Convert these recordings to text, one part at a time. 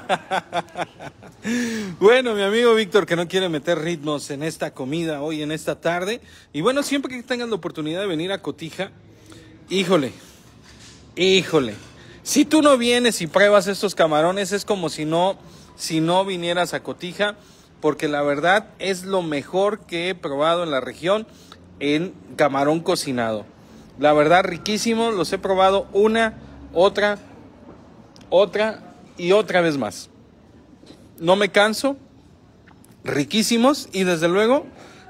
bueno, mi amigo Víctor que no quiere meter ritmos en esta comida hoy, en esta tarde. Y bueno, siempre que tengan la oportunidad de venir a Cotija, híjole, híjole. Si tú no vienes y pruebas estos camarones, es como si no, si no vinieras a Cotija, porque la verdad es lo mejor que he probado en la región en camarón cocinado. La verdad, riquísimo, los he probado una, otra, otra y otra vez más. No me canso, riquísimos y desde luego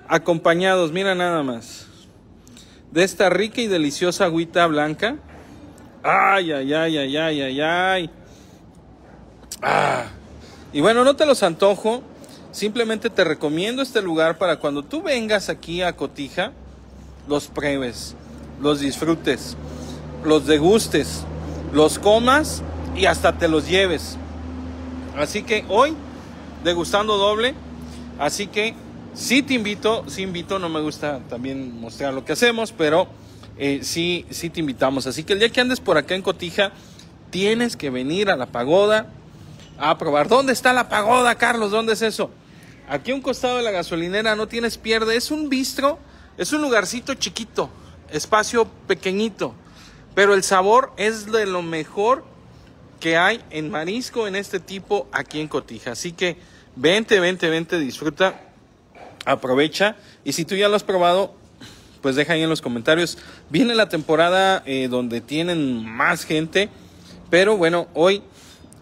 acompañados, mira nada más, de esta rica y deliciosa agüita blanca. Ay, ay, ay, ay, ay, ay, ay. Ah. Y bueno, no te los antojo, simplemente te recomiendo este lugar para cuando tú vengas aquí a Cotija, los pruebes, los disfrutes, los degustes, los comas y hasta te los lleves. Así que hoy, degustando doble, así que sí te invito, sí invito, no me gusta también mostrar lo que hacemos, pero eh, sí, sí te invitamos. Así que el día que andes por acá en Cotija, tienes que venir a la pagoda a probar. ¿Dónde está la pagoda, Carlos? ¿Dónde es eso? Aquí un costado de la gasolinera, no tienes pierde. Es un bistro, es un lugarcito chiquito, espacio pequeñito, pero el sabor es de lo mejor que hay en marisco en este tipo aquí en Cotija. Así que vente, vente, vente, disfruta, aprovecha. Y si tú ya lo has probado, pues deja ahí en los comentarios. Viene la temporada eh, donde tienen más gente, pero bueno, hoy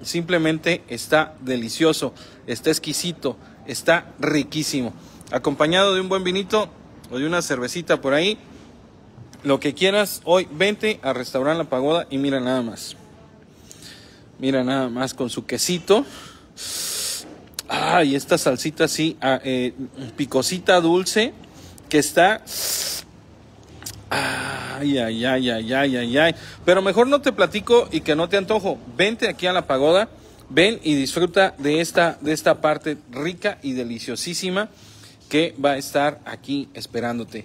simplemente está delicioso, está exquisito, está riquísimo. Acompañado de un buen vinito o de una cervecita por ahí. Lo que quieras, hoy vente a restaurar La Pagoda y mira nada más. Mira nada más con su quesito. Ay, esta salsita así, ah, eh, picosita dulce, que está... Ay, ay, ay, ay, ay, ay, ay. Pero mejor no te platico y que no te antojo. Vente aquí a la pagoda, ven y disfruta de esta, de esta parte rica y deliciosísima que va a estar aquí esperándote.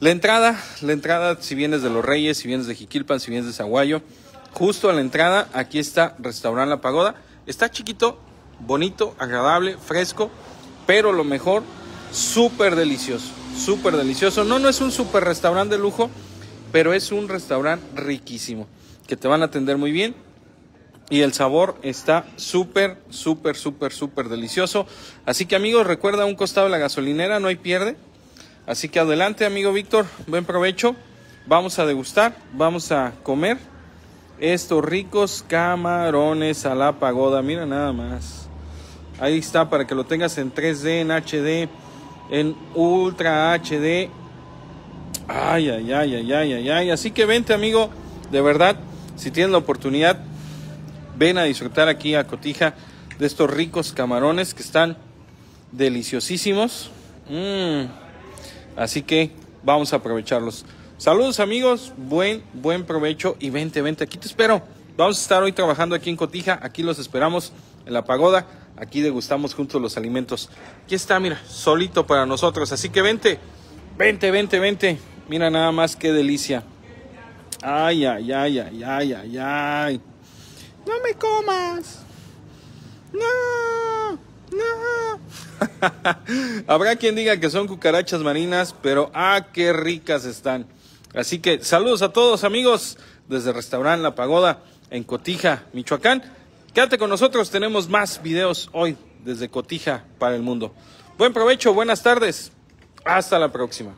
La entrada, la entrada, si vienes de Los Reyes, si vienes de Jiquilpan, si vienes de Zaguayo, justo a la entrada, aquí está Restaurante La Pagoda. Está chiquito, bonito, agradable, fresco, pero lo mejor, súper delicioso, súper delicioso. No, no es un súper restaurante de lujo, pero es un restaurante riquísimo, que te van a atender muy bien. Y el sabor está súper, súper, súper, súper delicioso. Así que amigos, recuerda un costado de la gasolinera, no hay pierde. Así que adelante, amigo Víctor, buen provecho. Vamos a degustar, vamos a comer estos ricos camarones a la pagoda. Mira nada más. Ahí está para que lo tengas en 3D, en HD, en Ultra HD. Ay, ay, ay, ay, ay, ay, ay. Así que vente, amigo, de verdad, si tienes la oportunidad, ven a disfrutar aquí a Cotija de estos ricos camarones que están deliciosísimos. Mmm Así que vamos a aprovecharlos. Saludos amigos, buen, buen provecho y vente, vente, aquí te espero. Vamos a estar hoy trabajando aquí en Cotija, aquí los esperamos en la pagoda, aquí degustamos juntos los alimentos. Aquí está, mira, solito para nosotros, así que vente, vente, vente, vente. Mira nada más qué delicia. Ay, ay, ay, ay, ay, ay, ay. No me comas. No, no. Habrá quien diga que son cucarachas marinas, pero ah, qué ricas están. Así que saludos a todos amigos desde Restaurante La Pagoda en Cotija, Michoacán. Quédate con nosotros, tenemos más videos hoy desde Cotija para el mundo. Buen provecho, buenas tardes. Hasta la próxima.